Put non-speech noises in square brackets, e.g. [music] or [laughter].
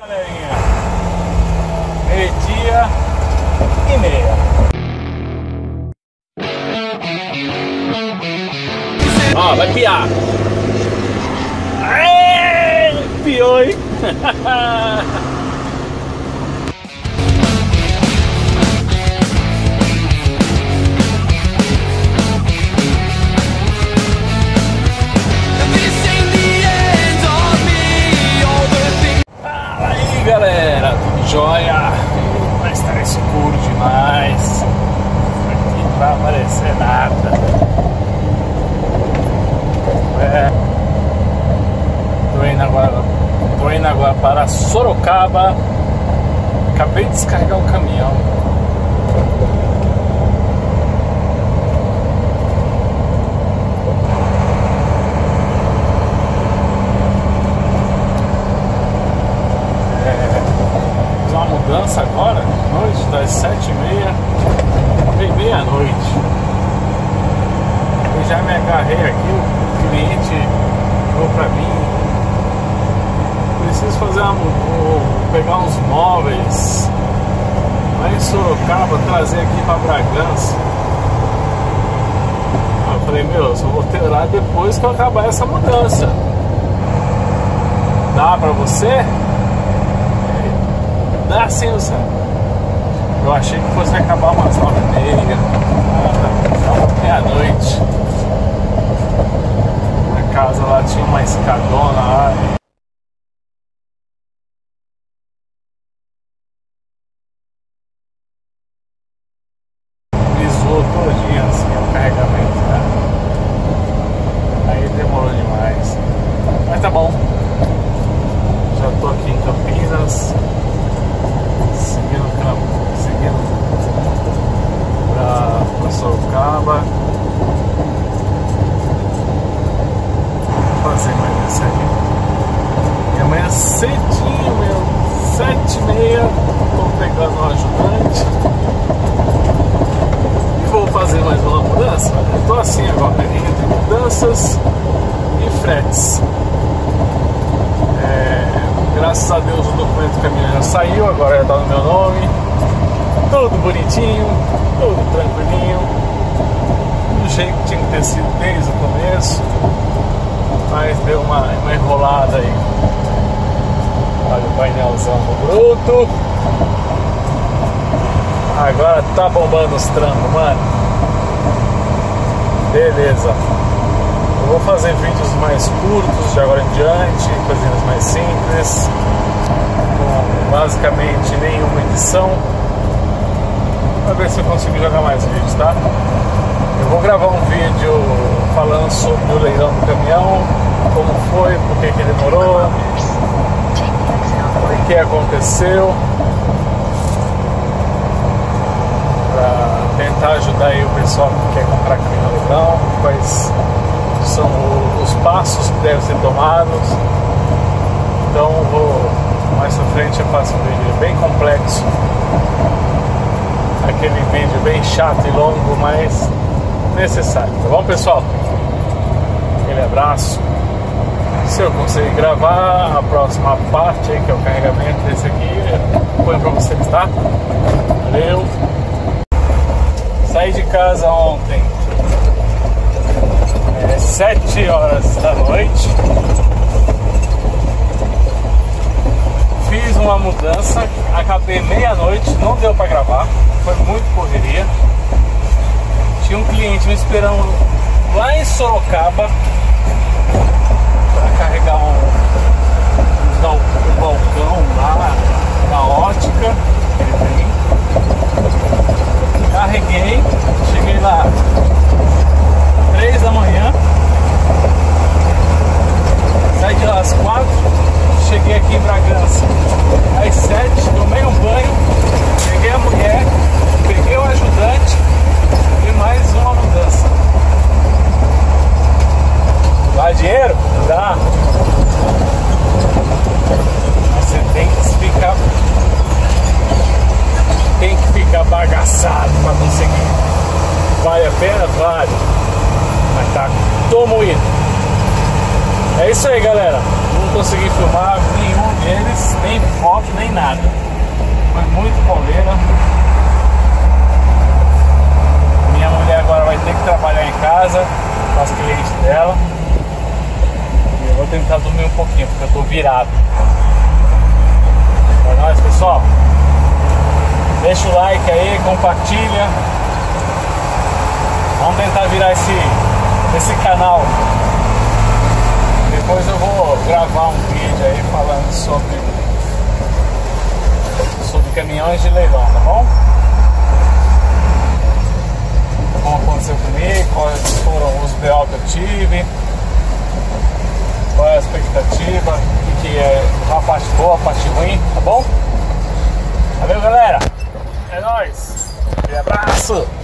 Galerinha, meio-dia e meia. Ó, vai piar. Aê, piou, hein? [laughs] indo agora para Sorocaba. Acabei de descarregar o caminhão. Fiz uma mudança agora, noite, das sete e meia, bem meia-noite. Eu já me agarrei aqui, o cliente falou pra mim, preciso fazer uma, pegar uns móveis lá em Sorocaba, trazer aqui pra Bragança. Eu falei, meu, eu só vou ter lá depois que eu acabar essa mudança. Dá pra você? Dá sim, Sam. Eu achei que fosse acabar umas nove e meia. Ah, Meia-noite. Na casa lá tinha uma escadona lá. Zoou todinho assim o carregamento, né? Aí demorou demais. Mas tá bom. Já tô aqui em Campinas seguindo, Cam- seguindo pra, pra Sorocaba. Vou fazer mais esse aí. E amanhã cedinho, meu, sete e meia, tô pegando um ajudante. E vou fazer mais uma mudança. Eu tô agora, entre mudanças e fretes. É, graças a Deus o documento do caminhão já saiu, agora já tá no meu nome. Tudo bonitinho, tudo tranquilinho. Do jeito que tinha que ter sido desde o começo. Mas deu uma, uma enrolada aí. Olha o painelzão bruto. Agora tá bombando os trampos, mano. Beleza. Eu vou fazer vídeos mais curtos de agora em diante, coisinhas mais simples, com basicamente nenhuma edição. Pra ver se eu consigo jogar mais vídeos, tá? Eu vou gravar um vídeo falando sobre o leilão do caminhão, como foi, por que, que demorou, o que aconteceu. Pra ajudar aí o pessoal que quer comprar caminhão leilão, quais são os passos que devem ser tomados. Então vou mais pra frente eu faço um vídeo bem complexo. Aquele vídeo bem chato e longo, mas necessário. Tá bom pessoal? Aquele abraço. Se eu conseguir gravar a próxima parte aí, que é o carregamento desse aqui, ponho pra vocês, tá? Valeu! Saí de casa ontem é, 7 horas da noite. Fiz uma mudança, acabei meia-noite, não deu pra gravar, foi muito correria. Tinha um cliente me esperando lá em Sorocaba para carregar um gal- um balcão lá na ótica que ele tem. Carreguei, cheguei lá três da manhã. Saí de lá às quatro, cheguei aqui em Bragança às sete, tomei um banho, peguei a mulher, peguei o ajudante e mais uma mudança. Dá dinheiro? Dá. Mas você tem que ficar. Tem que ficar bagaçado pra conseguir. Vale a pena? Vale. Mas tá, tô moído. É isso aí, galera. Não consegui filmar nenhum deles, nem foto, nem nada. Foi muito coleira. Minha mulher agora vai ter que trabalhar em casa com as clientes dela. E eu vou tentar dormir um pouquinho, porque eu tô virado. É nóis, pessoal. Deixa o like aí, compartilha. Vamos tentar virar esse, esse canal. Depois eu vou gravar um vídeo aí falando sobre, sobre caminhões de leilão, tá bom? Como aconteceu comigo, quais foram os BO que eu tive, qual é a expectativa, o que é a parte boa, a parte ruim, tá bom? Valeu galera! É nóis! Um abraço!